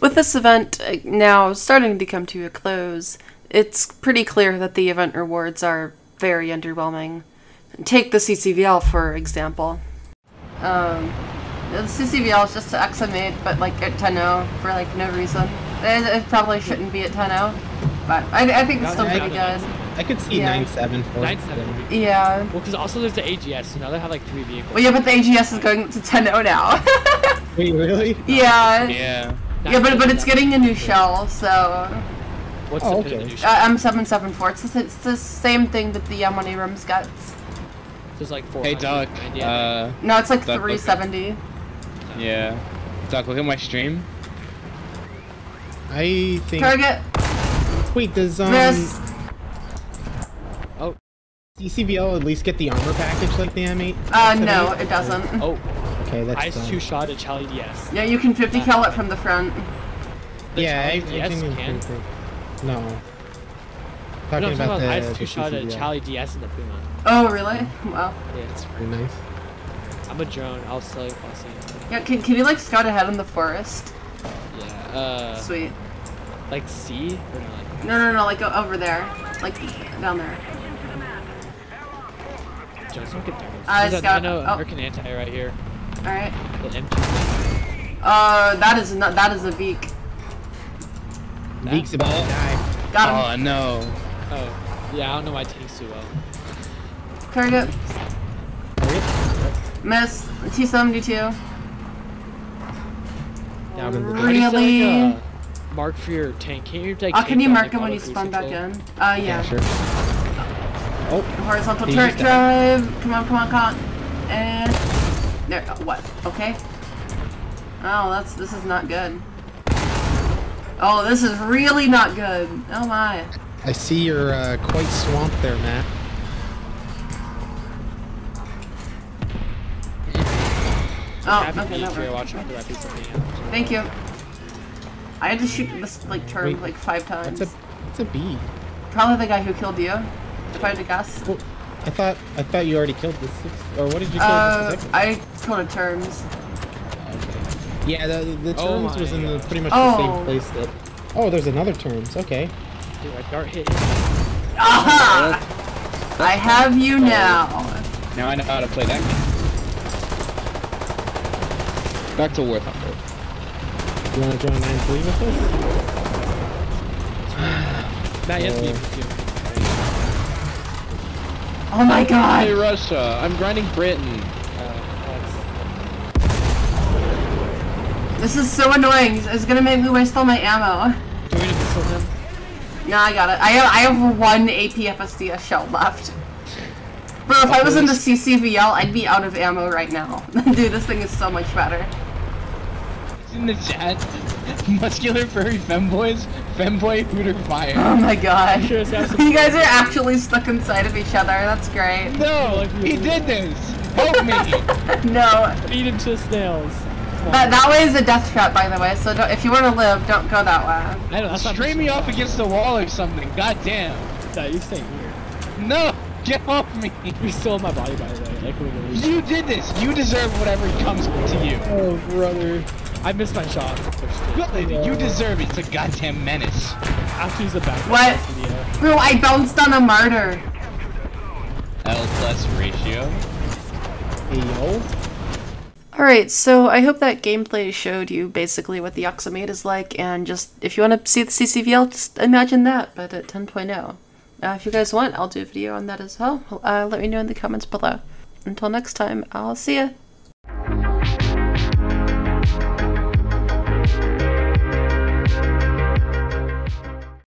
With this event uh, now starting to come to a close, it's pretty clear that the event rewards are very underwhelming. Take the CCVL for example. Um, the CCVL is just to XM8, but like at 10.0 for like no reason. It, it probably shouldn't be at 10-0, but I, I think it's still pretty good. I could see Yeah. 9.7 for 9.7. Yeah. Well, because also there's the AGS, so now they have like three vehicles. Well, yeah, but the AGS is going to 10-0 now. Wait, really? yeah. Yeah. Yeah, but but it's getting a new shell, so What's Oh, the pin of the okay. new shell? uh, M774. It's the, it's the same thing that the M1 Abrams gets. There's like four. Hey Duck. Uh, No, it's like That- 370. yeah. Duck, look at my stream. I think. Target, Wait, does um miss. CCVL at least get the armor package like the M8? Uh, no, it doesn't. Oh, Okay, that's ice dumb. two shot at Charlie DS. Yeah, you can 50 cal it from the front. The Yeah, I, I Charlie DS think it's can. pretty cool. No. Talking No, I'm about talking about the, ice the two shot at CCVL. Charlie DS in the Puma. Oh, really? Wow. Yeah, It's pretty nice. I'm a drone. I'll sell you. I'll you. Yeah, can, can you like scout ahead in the forest? Yeah. Uh, Sweet. like C or no, like No, no, no, like o- over there. Like down there. Jones, don't get there. Uh, There's a scout- Nano oh. American Anti right here. Alright. The M2. Uh, that is not, that is a Veek. That? Veek's about to die. Got him. Oh no. Oh, yeah. I don't know my tanks too well. Target, Target? miss. T72. Down in the How do you set, Really? like, a mark for your tank. Can't you like? Oh, can you mark like, him when you spawn back in? Uh, yeah. sure. Oh, Horizontal He turret drive. Come on, come on, come on. And there. oh, What? Okay. Oh, that's this is not good. Oh, this is really not good. Oh my. I see you're uh, quite swamped there, Matt. Oh, Happy okay, beach that here. worked. Watch out for that piece of me. Thank you. I had to shoot this like turn Wait, like five times. It's a, that's a B. Probably the guy who killed you. If I had to guess. Well, I thought I thought you already killed the six. Or what did you kill? Uh, the second? I killed a terms. Yeah, the the Oh terms my was in the, pretty much the Oh. same place that. Oh, there's another terms. Okay. Dude, a dart hit. him. Aha! I have you now. Now I know how to play that game. Back to War Thunder. You want to join 9-3 with us? Matt, yes, me. Uh, too. Oh my god! Hey. Russia, I'm grinding Britain. This is so annoying. It's gonna make me waste all my ammo. Do we to missile him? No, I got it. I have, I have one APFSDS shell left. Bro, if I was in the CCVL, I'd be out of ammo right now. Dude, this thing is so much better. In the chat, muscular furry femboys, femboy hooter fire. Oh my god. Sure, You guys are actually stuck inside of each other. That's great. No, he did this. Help me. No. Feed him to snails. Come. That, that way is a death trap, by the way, so don't, if you want to live, don't go that way. I know, that's not Stray me off against the wall or something. God damn. No, you stay here. No, get off me. You're still in my body, by the way. Like, literally. You did this. You deserve whatever comes to you. Oh, brother. I missed my shot. Good. You deserve it. It's a goddamn menace. I have to use back. What? Bro, I bounced on a Marder. L plus ratio. Hey, yo. Alright, so I hope that gameplay showed you basically what the XM8 is like, and just, if you want to see the CCVL, just imagine that, but at 10.0. Uh, if you guys want, I'll do a video on that as well. Uh, let me know in the comments below. Until next time, I'll see ya.